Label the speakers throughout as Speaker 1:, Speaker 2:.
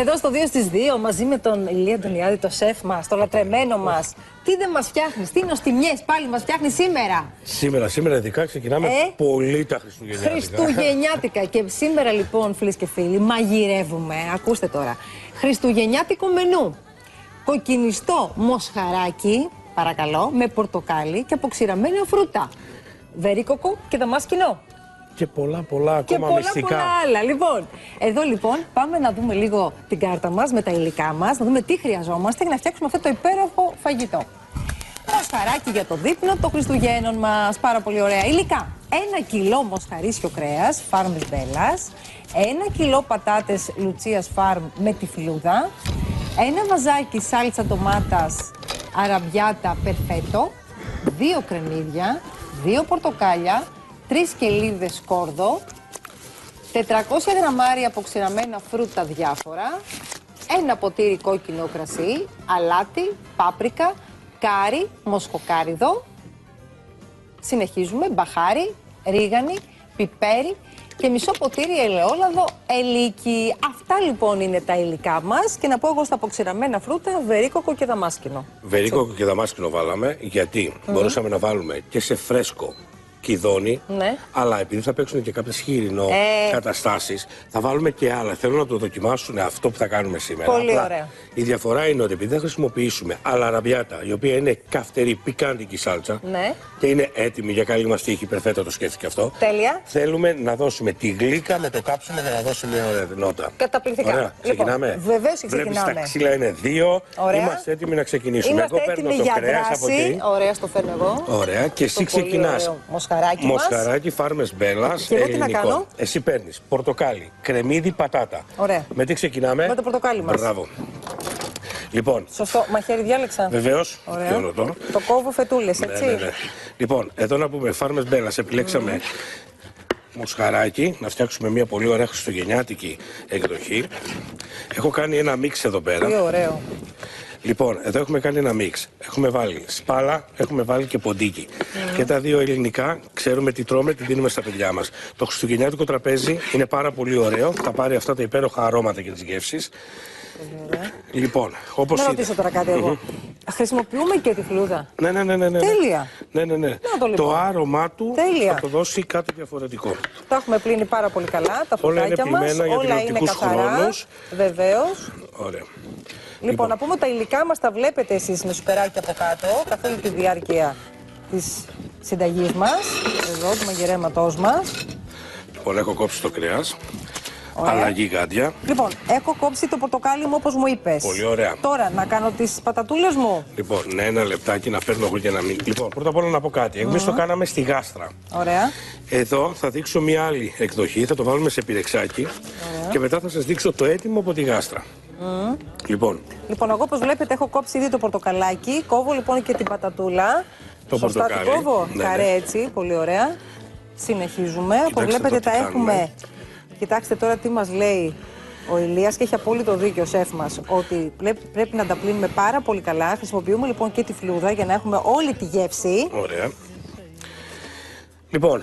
Speaker 1: εδώ στο 2 στις 2 μαζί με τον Ηλία Ντονιάδη, το σεφ μας, το λατρεμένο μας. Τι δεν μας φτιάχνεις, τι νοστιμιέ πάλι μας φτιάχνει σήμερα;
Speaker 2: Σήμερα, σήμερα ειδικά ξεκινάμε
Speaker 1: Ε;
Speaker 2: πολύ τα Χριστουγεννιάτικα.
Speaker 1: Χριστουγεννιάτικα. και σήμερα λοιπόν, φίλες και φίλοι, μαγειρεύουμε. Ακούστε τώρα. Χριστουγεννιάτικο μενού. Κοκκινιστό μοσχαράκι, παρακαλώ, με πορτοκάλι και αποξηραμένη φρούτα. Βερίκοκο και δαμάσκινο.
Speaker 2: Και πολλά πολλά
Speaker 1: Και
Speaker 2: ακόμα
Speaker 1: πολλά
Speaker 2: μυστικά.
Speaker 1: πολλά άλλα. Λοιπόν, εδώ λοιπόν πάμε να δούμε λίγο την κάρτα μας με τα υλικά μας, να δούμε τι χρειαζόμαστε για να φτιάξουμε αυτό το υπέροχο φαγητό. Μοσχαράκι για το δείπνο των Χριστουγέννων μας, πάρα πολύ ωραία. Υλικά. Ένα κιλό μοσχαρίσιο κρέας, φάρμ μπέλας, ένα κιλό πατάτες λουτσίας φάρμ με τη φλούδα, ένα βαζάκι σάλτσα ντομάτας αραμπιάτα περφέτο, δύο κρεμμύδια, δύο πορτοκάλια, τρεις κελίδες σκόρδο, 400 γραμμάρια αποξηραμένα φρούτα διάφορα, ένα ποτήρι κόκκινο κρασί, αλάτι, πάπρικα, κάρι, μοσχοκάριδο, συνεχίζουμε, μπαχάρι, ρίγανη, πιπέρι και μισό ποτήρι ελαιόλαδο ελίκι. Αυτά λοιπόν είναι τα υλικά μας και να πω εγώ στα αποξηραμένα φρούτα, βερίκοκο και δαμάσκινο.
Speaker 2: Βερίκοκο και δαμάσκινο βάλαμε γιατί μπορούσαμε να βάλουμε και σε φρέσκο κυδόνι.
Speaker 1: Ναι.
Speaker 2: Αλλά επειδή θα παίξουν και κάποιες χοιρινό
Speaker 1: Ε.
Speaker 2: καταστάσεις, θα βάλουμε και άλλα. Θέλω να το δοκιμάσουν αυτό που θα κάνουμε σήμερα.
Speaker 1: Πολύ
Speaker 2: Απλά,
Speaker 1: ωραία.
Speaker 2: Η διαφορά είναι ότι επειδή θα χρησιμοποιήσουμε αλαραμπιάτα, η οποία είναι καυτερή, πικάντικη σάλτσα
Speaker 1: Ναι.
Speaker 2: και είναι έτοιμη για καλή μας τύχη, υπερφέτω το σκέφτηκε αυτό.
Speaker 1: Τέλεια.
Speaker 2: Θέλουμε να δώσουμε τη γλύκα με το κάψιμο για να δώσουμε μια ωραία νότα.
Speaker 1: Καταπληκτικά.
Speaker 2: Ωραία,
Speaker 1: Λοιπόν,
Speaker 2: ξεκινάμε.
Speaker 1: βεβαίως και
Speaker 2: Βλέπεις,
Speaker 1: ξεκινάμε.
Speaker 2: τα ξύλα είναι δύο.
Speaker 1: Ωραία.
Speaker 2: Είμαστε έτοιμοι να ξεκινήσουμε.
Speaker 1: Είμαστε
Speaker 2: Εγώ παίρνω
Speaker 1: έτοιμοι
Speaker 2: το
Speaker 1: για
Speaker 2: κρέας από
Speaker 1: δράση.
Speaker 2: εκεί.
Speaker 1: Ωραία, στο φέρνω εγώ.
Speaker 2: Ωραία, και εσύ
Speaker 1: Το πολύ
Speaker 2: ξεκινάς.
Speaker 1: Ωραίο μοσχαράκι μας.
Speaker 2: Μοσχαράκι, φάρμες μπέλας.
Speaker 1: Και εγώ τι να κάνω;
Speaker 2: Εσύ παίρνεις πορτοκάλι, κρεμμύδι, πατάτα.
Speaker 1: Ωραία.
Speaker 2: Με τι ξεκινάμε;
Speaker 1: Με το πορτοκάλι μας.
Speaker 2: Μπράβο. Λοιπόν,
Speaker 1: Σωστό. Μαχαίρι διάλεξα.
Speaker 2: βεβαίως.
Speaker 1: Ωραία. Το κόβω φετούλες, έτσι.
Speaker 2: Ναι, ναι, ναι. Λοιπόν, εδώ να πούμε φάρμες μπέλας. Επιλέξαμε μοσχαράκι, να φτιάξουμε μια πολύ ωραία χριστουγεννιάτικη εκδοχή. Έχω κάνει ένα μίξ εδώ πέρα.
Speaker 1: Τι ωραίο.
Speaker 2: Λοιπόν, εδώ έχουμε κάνει ένα μίξ. Έχουμε βάλει σπάλα, έχουμε βάλει και ποντίκι. Και τα δύο ελληνικά ξέρουμε τι τρώμε, τι δίνουμε στα παιδιά μας. Το χριστουγεννιάτικο τραπέζι είναι πάρα πολύ ωραίο. Θα πάρει αυτά τα υπέροχα αρώματα και τις γεύσεις. Λοιπόν, όπως
Speaker 1: Να ρωτήσω τώρα κάτι εγώ. Χρησιμοποιούμε και τη φλούδα;
Speaker 2: Ναι, ναι, ναι, ναι, ναι.
Speaker 1: Τέλεια.
Speaker 2: Ναι, ναι, ναι.
Speaker 1: το λοιπόν.
Speaker 2: άρωμά του
Speaker 1: Τέλεια.
Speaker 2: θα το δώσει κάτι διαφορετικό.
Speaker 1: Τα έχουμε πλύνει πάρα πολύ καλά, τα
Speaker 2: Όλα είναι
Speaker 1: φωτάκια μας.
Speaker 2: πλημμένα για
Speaker 1: Όλα είναι
Speaker 2: τηλεοπτικούς
Speaker 1: καθαρά.
Speaker 2: χρόνους.
Speaker 1: Βεβαίως.
Speaker 2: Ωραία.
Speaker 1: Λοιπόν, να πούμε τα υλικά μας τα βλέπετε εσείς με σουπεράκι από κάτω καθ' όλη τη διάρκεια της συνταγής μας. Εδώ, του μαγειρέματός μας.
Speaker 2: Λοιπόν, έχω κόψει το κρέας.
Speaker 1: Ωραία.
Speaker 2: Αλλαγή γάντια.
Speaker 1: Λοιπόν, έχω κόψει το πορτοκάλι μου όπως μου είπες.
Speaker 2: Πολύ ωραία.
Speaker 1: Τώρα, να κάνω τις πατατούλες μου.
Speaker 2: Λοιπόν, ναι, ένα λεπτάκι να παίρνω εγώ για να μην. Λοιπόν, πρώτα απ' όλα να πω κάτι. Εμείς το κάναμε στη γάστρα.
Speaker 1: Ωραία.
Speaker 2: Εδώ θα δείξω μια άλλη εκδοχή, θα το βάλουμε σε πυρεξάκι και μετά θα σας δείξω το έτοιμο από τη γάστρα. Λοιπόν,
Speaker 1: Λοιπόν, εγώ όπως βλέπετε έχω κόψει ήδη το πορτοκαλάκι. Κόβω λοιπόν και την πατατούλα.
Speaker 2: Το
Speaker 1: Σωστά
Speaker 2: πορτοκάλι.
Speaker 1: την κόβω;
Speaker 2: Ναι,
Speaker 1: Καρέ
Speaker 2: ναι.
Speaker 1: έτσι, πολύ ωραία. Συνεχίζουμε. Όπως
Speaker 2: Κοιτάξτε
Speaker 1: βλέπετε
Speaker 2: εδώ
Speaker 1: τα
Speaker 2: τι
Speaker 1: έχουμε.
Speaker 2: κάνουμε.
Speaker 1: Κοιτάξτε τώρα τι μας λέει ο Ηλίας και έχει απόλυτο δίκιο ο σεφ μας ότι πλέ- πρέπει να τα πλύνουμε πάρα πολύ καλά. Χρησιμοποιούμε λοιπόν και τη φλούδα για να έχουμε όλη τη γεύση.
Speaker 2: ωραία. Λοιπόν,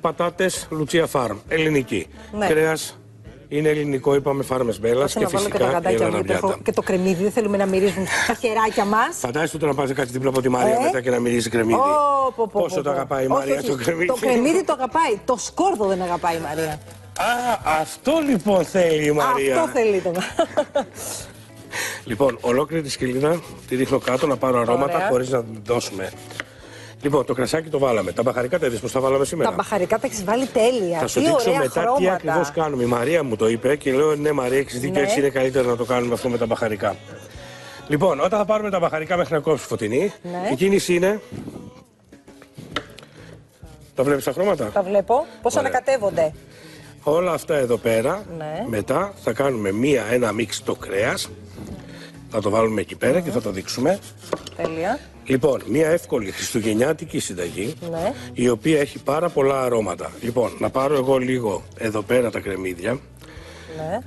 Speaker 2: πατάτες Λουτσία Φάρμ, ελληνική.
Speaker 1: Ναι.
Speaker 2: Κρέας είναι ελληνικό, είπαμε φάρμες μπέλας
Speaker 1: Κάτσε
Speaker 2: και
Speaker 1: να βάλω και τα
Speaker 2: φυσικά η
Speaker 1: γαντάκια μου γιατί έχω
Speaker 2: λαραμπιάτα.
Speaker 1: και το κρεμμύδι. Δεν θέλουμε να μυρίζουν τα χεράκια μας.
Speaker 2: Φαντάζεσαι τώρα να πας κάτι δίπλα από τη Μαρία
Speaker 1: Ε;
Speaker 2: μετά και να μυρίζει κρεμμύδι.
Speaker 1: Ω, πω, πω,
Speaker 2: Πόσο
Speaker 1: πω,
Speaker 2: το
Speaker 1: πω.
Speaker 2: αγαπάει η
Speaker 1: Όχι,
Speaker 2: Μαρία
Speaker 1: όχι.
Speaker 2: το κρεμμύδι.
Speaker 1: Το κρεμμύδι το αγαπάει. Το σκόρδο δεν αγαπάει η Μαρία.
Speaker 2: Α, αυτό λοιπόν θέλει η Μαρία.
Speaker 1: Αυτό θέλει το.
Speaker 2: Λοιπόν, ολόκληρη τη σκελίδα τη ρίχνω κάτω να πάρω αρώματα
Speaker 1: Ωραία.
Speaker 2: χωρίς να την δώσουμε. Λοιπόν, το κρασάκι το βάλαμε. Τα μπαχαρικά τα είδες πώς τα βάλαμε σήμερα;
Speaker 1: Τα μπαχαρικά τα έχεις βάλει τέλεια.
Speaker 2: Θα σου
Speaker 1: Τι
Speaker 2: δείξω
Speaker 1: ωραία
Speaker 2: μετά τι
Speaker 1: χρώματα.
Speaker 2: ακριβώς κάνουμε. Η Μαρία μου το είπε και λέω: Ναι, Μαρία, έχεις δίκιο,
Speaker 1: Ναι.
Speaker 2: έτσι είναι καλύτερο να το κάνουμε αυτό με τα μπαχαρικά. Λοιπόν, όταν θα πάρουμε τα μπαχαρικά μέχρι να κόψει φωτεινή,
Speaker 1: Ναι.
Speaker 2: η κίνηση είναι. Τα βλέπεις τα χρώματα;
Speaker 1: Τα βλέπω. Πώς
Speaker 2: Ωραία.
Speaker 1: ανακατεύονται;
Speaker 2: Όλα αυτά εδώ πέρα.
Speaker 1: Ναι.
Speaker 2: Μετά θα κάνουμε μία, ένα μίξ το κρέας. Θα το βάλουμε εκεί πέρα και θα το δείξουμε.
Speaker 1: Τέλεια.
Speaker 2: Λοιπόν, μία εύκολη χριστουγεννιάτικη συνταγή,
Speaker 1: Ναι.
Speaker 2: η οποία έχει πάρα πολλά αρώματα. Λοιπόν, να πάρω εγώ λίγο εδώ πέρα τα κρεμμύδια.
Speaker 1: Ναι.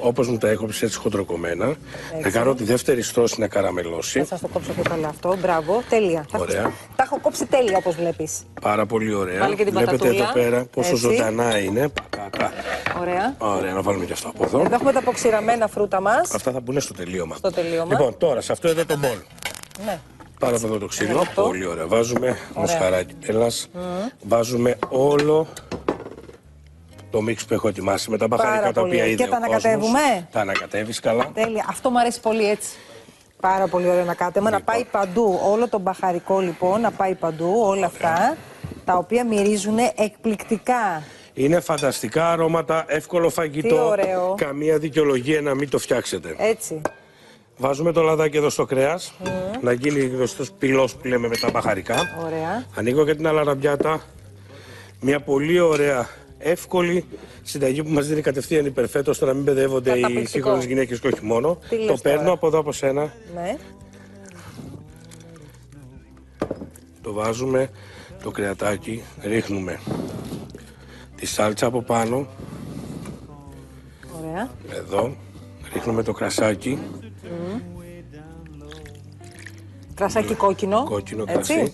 Speaker 2: όπως μου τα έκοψε έτσι χοντροκομμένα. Θα κάνω τη δεύτερη στρώση να καραμελώσει.
Speaker 1: Θα σας το κόψω και πάλι αυτό. Μπράβο, τέλεια. Τα έχω-
Speaker 2: Ωραία.
Speaker 1: Τα έχω κόψει τέλεια όπως βλέπεις.
Speaker 2: Πάρα πολύ ωραία.
Speaker 1: Βάλε και την
Speaker 2: Βλέπετε
Speaker 1: πατατούλα.
Speaker 2: εδώ πέρα πόσο
Speaker 1: Έτσι.
Speaker 2: ζωντανά είναι. Πα, πα, πα.
Speaker 1: Ωραία.
Speaker 2: Ωραία, να βάλουμε και αυτό από εδώ.
Speaker 1: Εδώ έχουμε τα αποξηραμένα φρούτα μας.
Speaker 2: Αυτά θα μπουν στο τελείωμα.
Speaker 1: Στο τελείωμα.
Speaker 2: Λοιπόν, τώρα σε αυτό εδώ το μπολ.
Speaker 1: Ναι.
Speaker 2: Πάρω από εδώ το ξύλο.
Speaker 1: Ένα λεπτό.
Speaker 2: Πολύ ωραία. Βάζουμε μοσχαράκι πέλας. Βάζουμε όλο το μίξ που έχω ετοιμάσει με τα μπαχαρικά τα
Speaker 1: πολύ
Speaker 2: οποία
Speaker 1: ωραία.
Speaker 2: είδε
Speaker 1: Και τα
Speaker 2: ο κόσμος.
Speaker 1: ανακατεύουμε;
Speaker 2: Τα ανακατεύεις καλά.
Speaker 1: Τέλεια. Αυτό μου αρέσει πολύ έτσι. Πάρα πολύ ωραίο να κάτεμα. Να πάει παντού. Όλο το μπαχαρικό λοιπόν να πάει παντού. Όλα αυτά. Τα οποία μυρίζουν εκπληκτικά.
Speaker 2: Είναι φανταστικά αρώματα, εύκολο φαγητό.
Speaker 1: Τι ωραίο.
Speaker 2: Καμία δικαιολογία να μην το φτιάξετε.
Speaker 1: Έτσι.
Speaker 2: Βάζουμε το λαδάκι εδώ στο κρέας. Να γίνει γνωστός πυλός που λέμε με τα μπαχαρικά.
Speaker 1: Ωραία.
Speaker 2: Ανοίγω και την αλαραμπιάτα. Μια πολύ ωραία, εύκολη συνταγή που μας δίνει κατευθείαν υπερφέτος ώστε να μην μπεδεύονται οι
Speaker 1: Καταπληκτικό.
Speaker 2: σύγχρονες γυναίκες και όχι μόνο.
Speaker 1: Τι λες
Speaker 2: το παίρνω
Speaker 1: τώρα.
Speaker 2: από εδώ από σένα,
Speaker 1: Ναι.
Speaker 2: το βάζουμε το κρεατάκι, ρίχνουμε τη σάλτσα από πάνω,
Speaker 1: Ωραία.
Speaker 2: εδώ, ρίχνουμε το κρασάκι,
Speaker 1: Κρασάκι κόκκινο.
Speaker 2: κόκκινο
Speaker 1: Έτσι.
Speaker 2: κρασί.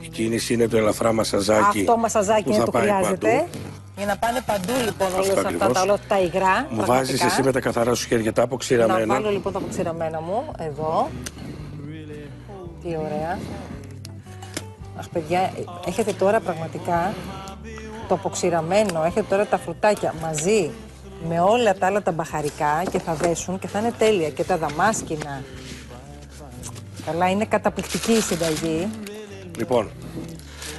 Speaker 2: Η κίνηση είναι το ελαφρά μασαζάκι.
Speaker 1: Αυτό μασαζάκι
Speaker 2: που
Speaker 1: είναι
Speaker 2: θα
Speaker 1: το
Speaker 2: πάει
Speaker 1: χρειάζεται.
Speaker 2: παντού.
Speaker 1: Για να πάνε παντού λοιπόν
Speaker 2: Αυτό
Speaker 1: όλα αυτά
Speaker 2: ακριβώς.
Speaker 1: τα, όλα τα υγρά.
Speaker 2: Μου
Speaker 1: πραγματικά.
Speaker 2: βάζεις εσύ με τα καθαρά σου χέρια τα
Speaker 1: Να
Speaker 2: αποξηραμένα.
Speaker 1: βάλω λοιπόν τα αποξηραμένα μου εδώ. Τι ωραία. Αχ παιδιά, έχετε τώρα πραγματικά το αποξηραμένο, έχετε τώρα τα φρουτάκια μαζί με όλα τα άλλα τα μπαχαρικά και θα δέσουν και θα είναι τέλεια και τα δαμάσκηνα. Καλά, είναι καταπληκτική η συνταγή.
Speaker 2: Λοιπόν,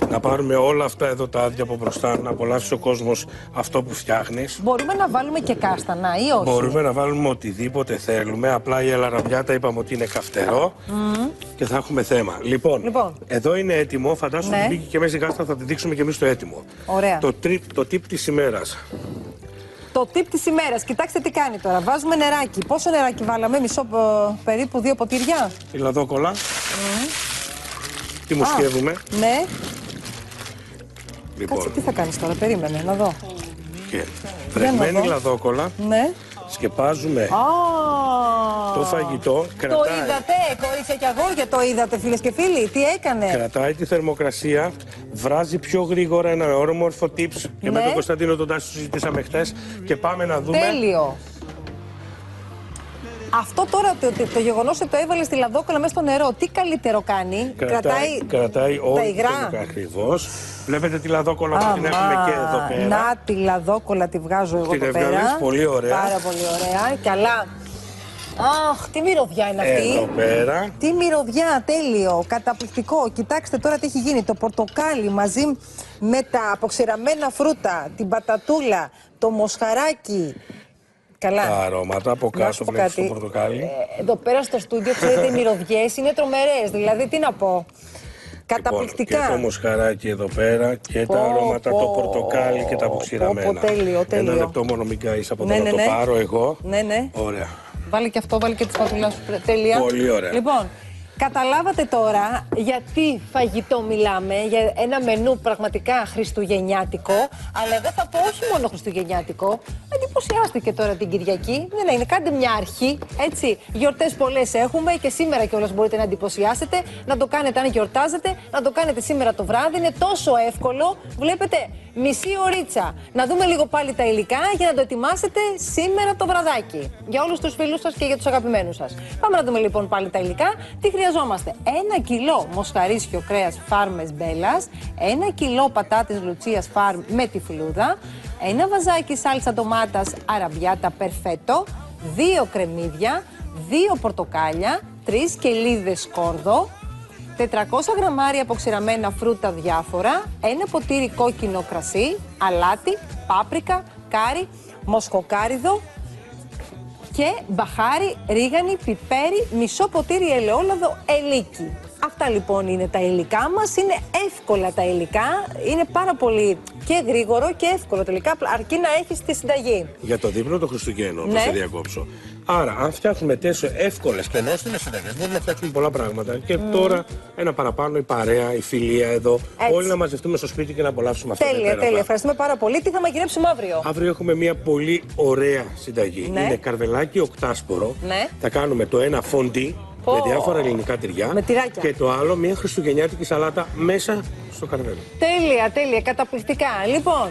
Speaker 2: να πάρουμε όλα αυτά εδώ τα άδεια από μπροστά, να απολαύσει ο κόσμος αυτό που φτιάχνεις.
Speaker 1: Μπορούμε να βάλουμε και κάστανα ή όχι;
Speaker 2: Μπορούμε να βάλουμε οτιδήποτε θέλουμε. Απλά η αλαραμπιάτα είπαμε ότι είναι καυτερό και θα έχουμε θέμα. Λοιπόν,
Speaker 1: Λοιπόν.
Speaker 2: εδώ είναι έτοιμο. Φαντάζομαι
Speaker 1: Ναι.
Speaker 2: ότι μπήκε και μέσα η κάστα, θα τη δείξουμε και εμείς το έτοιμο.
Speaker 1: Ωραία.
Speaker 2: Το, τρι, το tip της ημέρας.
Speaker 1: Το tip της ημέρας. Κοιτάξτε τι κάνει τώρα. Βάζουμε νεράκι. Πόσο νεράκι βάλαμε, μισό ε, περίπου δύο ποτήρια;
Speaker 2: Η λαδόκολα. Τι μου σκεύουμε;
Speaker 1: Ναι.
Speaker 2: Λοιπόν,
Speaker 1: Κάτσε τι θα κάνεις τώρα. Περίμενε να δω.
Speaker 2: και
Speaker 1: να
Speaker 2: βρεγμένη
Speaker 1: δω.
Speaker 2: λαδόκολα.
Speaker 1: Ναι.
Speaker 2: Σκεπάζουμε
Speaker 1: Α,
Speaker 2: το φαγητό.
Speaker 1: Το
Speaker 2: Κρατάει,
Speaker 1: είδατε, κορίτσια και αγόρια, το είδατε, φίλες και φίλοι. Τι έκανε;
Speaker 2: κρατάει τη θερμοκρασία, βράζει πιο γρήγορα ένα όρμορφο tips και με
Speaker 1: Ναι.
Speaker 2: τον Κωνσταντίνο τον Τάση το συζητήσαμε χθε. Και πάμε να δούμε.
Speaker 1: Τέλειο. Αυτό τώρα το, το, το γεγονός ότι το έβαλε στη λαδόκολα μέσα στο νερό, τι καλύτερο κάνει;
Speaker 2: Κρατάει, κρατάει
Speaker 1: τα
Speaker 2: όλη
Speaker 1: υγρά;
Speaker 2: την ακριβώς. Βλέπετε τη λαδόκολα που την έχουμε και εδώ πέρα.
Speaker 1: Να τη λαδόκολα τη βγάζω εγώ
Speaker 2: Την
Speaker 1: εδώ πέρα.
Speaker 2: ευγαλείς, πολύ ωραία.
Speaker 1: Πάρα πολύ ωραία. Καλά. Αχ, τι μυρωδιά είναι αυτή.
Speaker 2: Εδώ πέρα.
Speaker 1: Τι μυρωδιά, τέλειο, καταπληκτικό. Κοιτάξτε τώρα τι έχει γίνει. Το πορτοκάλι μαζί με τα αποξηραμένα φρούτα, την πατατούλα, το μοσχαράκι. Καλά.
Speaker 2: Τα αρώματα από
Speaker 1: Να
Speaker 2: κάτω
Speaker 1: σου πω
Speaker 2: βλέπεις το
Speaker 1: κάτι.
Speaker 2: πορτοκάλι.
Speaker 1: Ε, εδώ πέρα στο στούντιο, ξέρετε, οι μυρωδιές είναι τρομερές. Δηλαδή, τι να πω. Καταπληκτικά.
Speaker 2: Λοιπόν, και το μοσχαράκι εδώ πέρα και
Speaker 1: Πω,
Speaker 2: τα αρώματα, το
Speaker 1: πω.
Speaker 2: πορτοκάλι και τα αποξηραμένα.
Speaker 1: Πω, πω, τέλειο, τέλειο.
Speaker 2: Ένα λεπτό μόνο μην καείς από
Speaker 1: Ναι,
Speaker 2: εδώ
Speaker 1: ναι,
Speaker 2: να
Speaker 1: ναι.
Speaker 2: το πάρω εγώ.
Speaker 1: Ναι, ναι.
Speaker 2: Ωραία.
Speaker 1: Βάλει και αυτό, βάλει και τη σπατουλά σου. Τέλεια.
Speaker 2: Πολύ ωραία.
Speaker 1: Λοιπόν, καταλάβατε τώρα γιατί φαγητό μιλάμε, για ένα μενού πραγματικά χριστουγεννιάτικο, αλλά εγώ θα πω όχι μόνο χριστουγεννιάτικο. Εντυπωσιάστηκε τώρα την Κυριακή. Ναι, ναι, είναι κάντε μια αρχή, έτσι. Γιορτές πολλές έχουμε και σήμερα κιόλας μπορείτε να εντυπωσιάσετε, να το κάνετε αν γιορτάζετε, να το κάνετε σήμερα το βράδυ. Είναι τόσο εύκολο. Βλέπετε, μισή ωρίτσα. Να δούμε λίγο πάλι τα υλικά για να το ετοιμάσετε σήμερα το βραδάκι. Για όλους τους φίλους σας και για τους αγαπημένους σας. Πάμε να δούμε λοιπόν πάλι τα υλικά. Τι χρειαζόμαστε. Ένα κιλό μοσχαρίσιο κρέας φάρμες μπέλας, ένα κιλό πατάτε λουτσίας φάρμ με τη φλούδα, ένα βαζάκι σάλτσα ντομάτας αραμπιάτα περφέτο, δύο κρεμμύδια, δύο πορτοκάλια, τρεις κελίδες σκόρδο, 400 γραμμάρια αποξηραμένα φρούτα διάφορα, ένα ποτήρι κόκκινο κρασί, αλάτι, πάπρικα, κάρι, μοσχοκάριδο και μπαχάρι, ρίγανη, πιπέρι, μισό ποτήρι ελαιόλαδο, ελίκι. Αυτά λοιπόν είναι τα υλικά μας, είναι εύκολα τα υλικά, είναι πάρα πολύ και γρήγορο και εύκολο τελικά, αρκεί να έχεις τη συνταγή.
Speaker 2: Για το δείπνο των Χριστουγέννων,
Speaker 1: Ναι.
Speaker 2: θα σε διακόψω. Άρα, αν φτιάχνουμε τέτοιο εύκολες και νόστιμε συνταγές, μπορούμε να φτιάξουμε πολλά πράγματα. Και τώρα ένα παραπάνω, η παρέα, η φιλία εδώ.
Speaker 1: Έτσι.
Speaker 2: Όλοι να μαζευτούμε στο σπίτι και να απολαύσουμε αυτά τα
Speaker 1: Τέλεια,
Speaker 2: υπέροχα.
Speaker 1: τέλεια. Ευχαριστούμε πάρα πολύ. Τι θα μαγειρέψουμε αύριο;
Speaker 2: Αύριο έχουμε μια πολύ ωραία συνταγή.
Speaker 1: Ναι.
Speaker 2: Είναι καρβελάκι οκτάσπορο.
Speaker 1: Ναι.
Speaker 2: Θα κάνουμε το ένα φόντι
Speaker 1: Πω.
Speaker 2: με διάφορα ελληνικά τυριά.
Speaker 1: Με τυράκια.
Speaker 2: Και το άλλο μια χριστουγεννιάτικη σαλάτα μέσα στο καρβέλο.
Speaker 1: Τέλεια, τέλεια, καταπληκτικά. Λοιπόν,